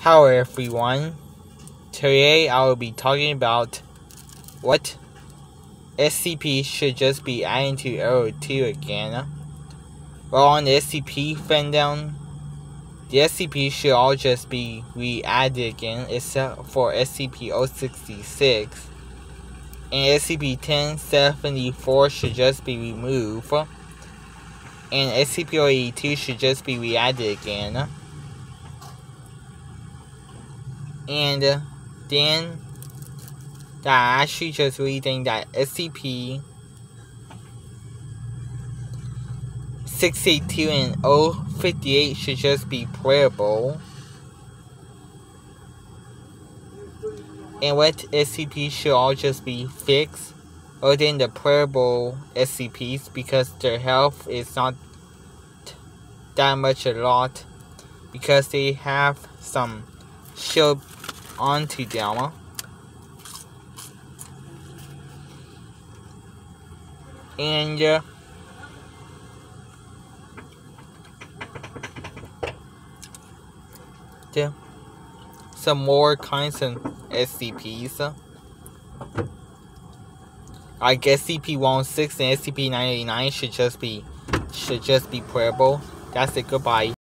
Hello everyone. Today I will be talking about what SCP should just be added to Arrow 2 again. Well on the SCP fandom, the SCP should all just be re-added again except for SCP-066. And SCP-1074 should just be removed. And SCP-082 should just be re-added again. And then I actually just think that SCP 682 and 058 should just be playable. And what SCP should all just be fixed other than the playable SCPs because their health is not that much a lot because they have some shield onto them. And uh, the, some more kinds of SCPs. I guess SCP-106 and SCP-989 should just be should just be playable. That's it. Goodbye.